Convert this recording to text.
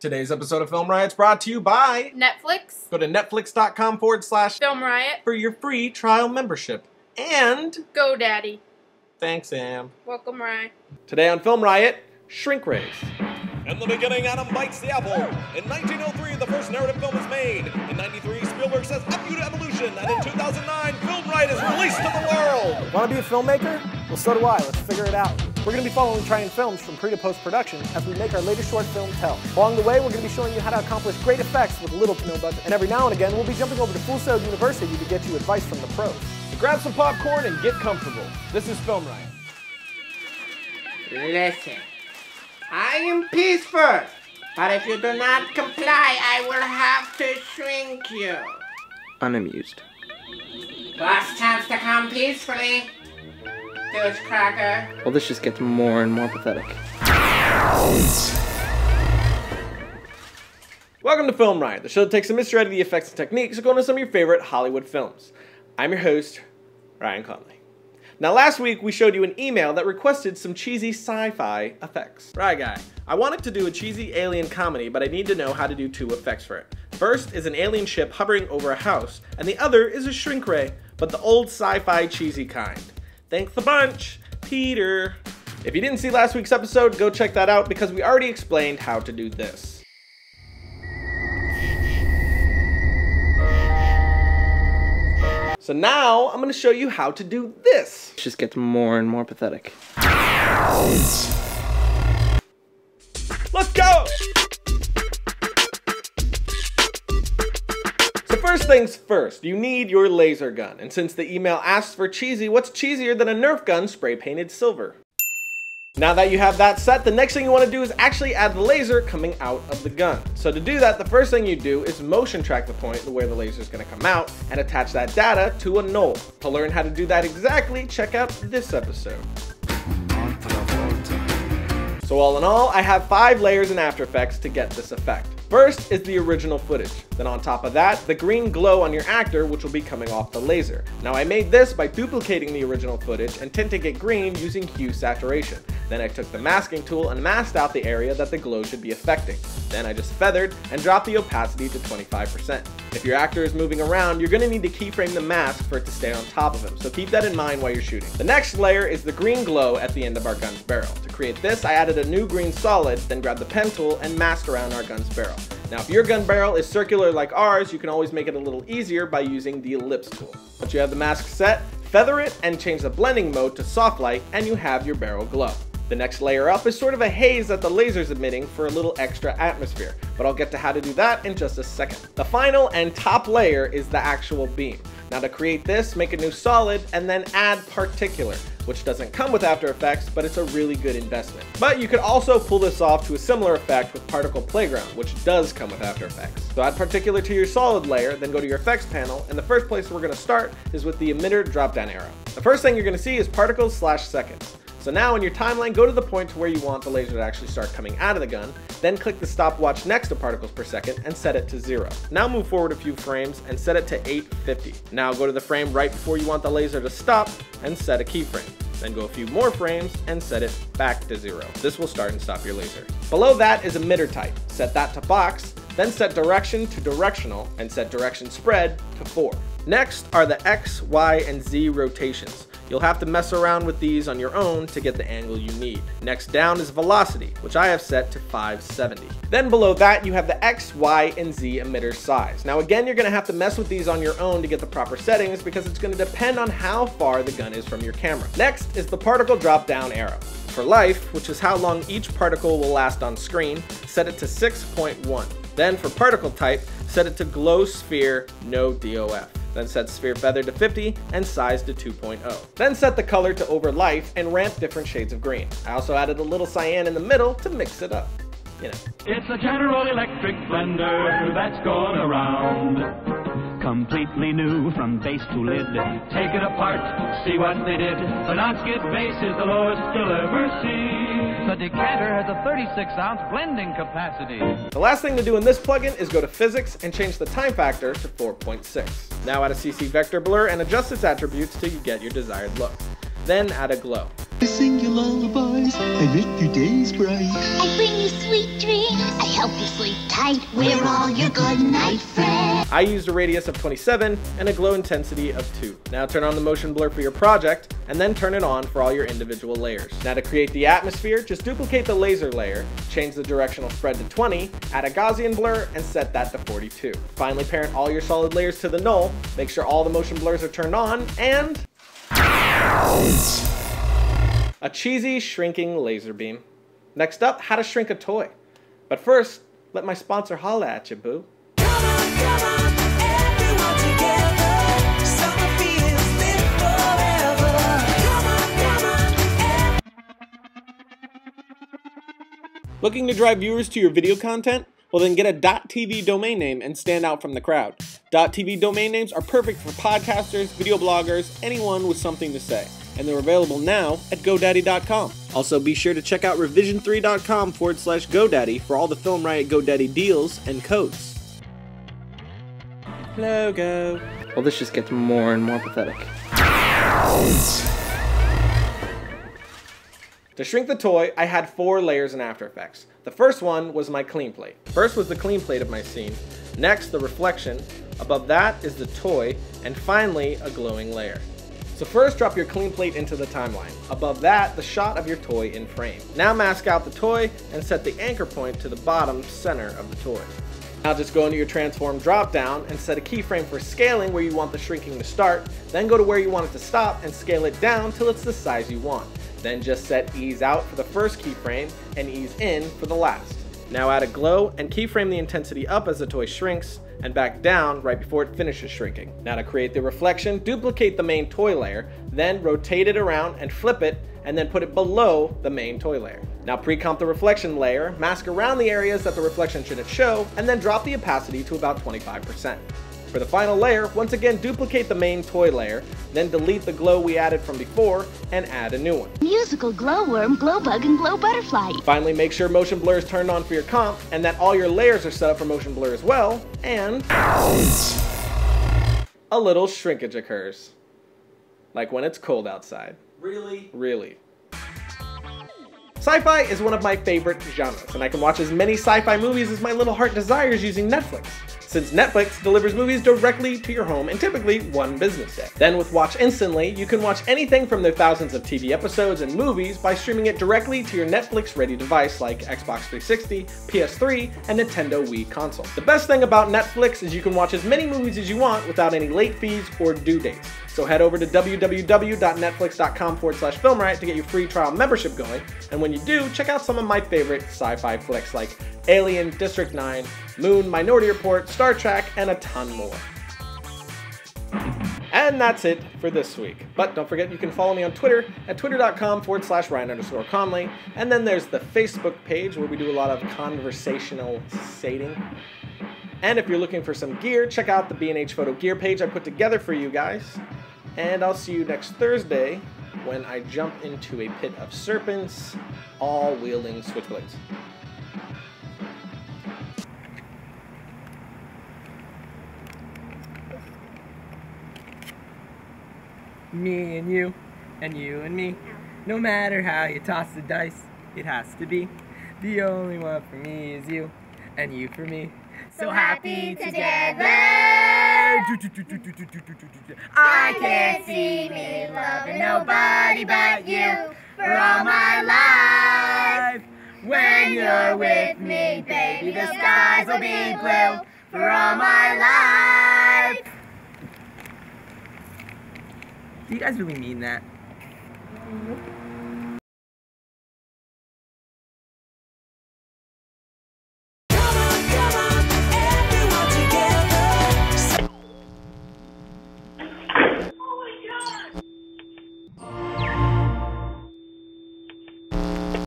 Today's episode of Film Riot's brought to you by Netflix, go to netflix.com forward slash Film Riot, for your free trial membership. And GoDaddy. thanks, Sam. Welcome, Ryan. Today on Film Riot, Shrink Rays. In the beginning, Adam bites the apple. In 1903, the first narrative film is made. In 93, Spielberg says F you to evolution. And in 2009, Film Riot is released to the world. Want to be a filmmaker? Well, so do I. Let's figure it out. We're going to be following Triton Films from pre to post production as we make our latest short film, Tell. Along the way, we're going to be showing you how to accomplish great effects with little to no budget. And every now and again, we'll be jumping over to Full Sail University to get you advice from the pros. So grab some popcorn and get comfortable. This is Film Riot. Listen, I am peaceful, but if you do not comply, I will have to shrink you. unamused. Last chance to come peacefully. Douche cracker. Well, this just gets more and more pathetic. Welcome to Film Riot, the show that takes a mystery out of the effects and techniques of going to some of your favorite Hollywood films. I'm your host, Ryan Connolly. Now, last week we showed you an email that requested some cheesy sci fi effects. Right, guy. I wanted to do a cheesy alien comedy, but I need to know how to do two effects for it. First is an alien ship hovering over a house, and the other is a shrink ray, but the old sci fi cheesy kind. Thanks a bunch, Peter. If you didn't see last week's episode, go check that out because we already explained how to do this. So now I'm going to show you how to do this. This just gets more and more pathetic. First things first, you need your laser gun. And since the email asks for cheesy, what's cheesier than a Nerf gun spray painted silver? Now that you have that set, the next thing you want to do is actually add the laser coming out of the gun. So to do that, the first thing you do is motion track the point where the laser is going to come out and attach that data to a null. To learn how to do that exactly, check out this episode. So all in all, I have five layers in After Effects to get this effect. First is the original footage. Then on top of that, the green glow on your actor, which will be coming off the laser. Now I made this by duplicating the original footage and tinting it green using hue saturation. Then I took the masking tool and masked out the area that the glow should be affecting. Then I just feathered and dropped the opacity to 25%. If your actor is moving around, you're going to need to keyframe the mask for it to stay on top of him, so keep that in mind while you're shooting. The next layer is the green glow at the end of our gun's barrel. To create this, I added a new green solid, then grabbed the pen tool and masked around our gun's barrel. Now, if your gun barrel is circular like ours, you can always make it a little easier by using the ellipse tool. Once you have the mask set, feather it and change the blending mode to soft light, and you have your barrel glow. The next layer up is sort of a haze that the laser's emitting for a little extra atmosphere, but I'll get to how to do that in just a second. The final and top layer is the actual beam. Now to create this, make a new solid and then add particular, which doesn't come with After Effects, but it's a really good investment. But you could also pull this off to a similar effect with Particle Playground, which does come with After Effects. So add particular to your solid layer, then go to your effects panel, and the first place we're gonna start is with the emitter drop-down arrow. The first thing you're gonna see is particles slash seconds. So now in your timeline, go to the point to where you want the laser to actually start coming out of the gun, then click the stopwatch next to particles per second and set it to zero. Now move forward a few frames and set it to 850. Now go to the frame right before you want the laser to stop and set a keyframe. Then go a few more frames and set it back to zero. This will start and stop your laser. Below that is emitter type. Set that to box, then set direction to directional and set direction spread to 4. Next are the X, Y, and Z rotations. You'll have to mess around with these on your own to get the angle you need. Next down is velocity, which I have set to 570. Then below that, you have the X, Y, and Z emitter size. Now again, you're gonna have to mess with these on your own to get the proper settings because it's gonna depend on how far the gun is from your camera. Next is the particle drop down arrow. For life, which is how long each particle will last on screen, set it to 6.1. Then for particle type, set it to glow sphere, no DOF. Then set sphere feather to 50 and size to 2.0. Then set the color to over life and ramp different shades of green. I also added a little cyan in the middle to mix it up. You know. It's a General Electric blender that's going around. Completely new from base to lid. Take it apart, see what they did. The non-skid base is the lowest you'll ever see. The decanter has a 36 ounce blending capacity. The last thing to do in this plugin is go to physics and change the time factor to 4.6. Now add a CC vector blur and adjust its attributes till you get your desired look. Then add a glow. I sing you lullabies, I make your days bright. I bring you sweet dreams. I help you sleep tight. We're all your good night friends. I used a radius of 27 and a glow intensity of 2. Now turn on the motion blur for your project, and then turn it on for all your individual layers. Now to create the atmosphere, just duplicate the laser layer, change the directional spread to 20, add a Gaussian blur, and set that to 42. Finally parent all your solid layers to the null, make sure all the motion blurs are turned on, and... A cheesy shrinking laser beam. Next up, how to shrink a toy. But first, let my sponsor holla at you, boo. Looking to drive viewers to your video content? Well then get a .tv domain name and stand out from the crowd. .tv domain names are perfect for podcasters, video bloggers, anyone with something to say. And they're available now at GoDaddy.com. Also be sure to check out revision3.com forward slash GoDaddy for all the Film Riot GoDaddy deals and codes. Logo. Well, this just gets more and more pathetic. To shrink the toy, I had four layers in After Effects. The first one was my clean plate. First was the clean plate of my scene. Next, the reflection. Above that is the toy. And finally, a glowing layer. So first drop your clean plate into the timeline. Above that, the shot of your toy in frame. Now mask out the toy and set the anchor point to the bottom center of the toy. Now just go into your transform drop down and set a keyframe for scaling where you want the shrinking to start, then go to where you want it to stop and scale it down till it's the size you want. Then just set ease out for the first keyframe and ease in for the last. Now add a glow and keyframe the intensity up as the toy shrinks and back down right before it finishes shrinking. Now to create the reflection, duplicate the main toy layer, then rotate it around and flip it, and then put it below the main toy layer. Now pre-comp the reflection layer, mask around the areas that the reflection shouldn't show, and then drop the opacity to about 25%. For the final layer, once again duplicate the main toy layer, then delete the glow we added from before and add a new one. Musical glowworm, glowbug, and glow butterfly. Finally, make sure motion blur is turned on for your comp and that all your layers are set up for motion blur as well, and a little shrinkage occurs. Like when it's cold outside. Really? Really. Sci-fi is one of my favorite genres, and I can watch as many sci-fi movies as my little heart desires using Netflix since Netflix delivers movies directly to your home in typically one business day. Then with Watch Instantly, you can watch anything from their thousands of TV episodes and movies by streaming it directly to your Netflix-ready device like Xbox 360, PS3, and Nintendo Wii console. The best thing about Netflix is you can watch as many movies as you want without any late fees or due dates. So head over to www.netflix.com forward slash film riot to get your free trial membership going. And when you do, check out some of my favorite sci-fi flicks like Alien, District 9, Moon, Minority Report, Star Trek, and a ton more. And that's it for this week. But don't forget you can follow me on Twitter at twitter.com forward slash Ryan underscore Connolly. And then there's the Facebook page where we do a lot of conversational sating. And if you're looking for some gear, check out the B&H Photo Gear page I put together for you guys. And I'll see you next Thursday when I jump into a pit of serpents, all wielding switchblades. Me and you, and you and me. No matter how you toss the dice, it has to be. The only one for me is you, and you for me. So happy together. I can't see me loving nobody but you for all my life. When you're with me, baby, the skies will be blue for all my life. Do you guys really?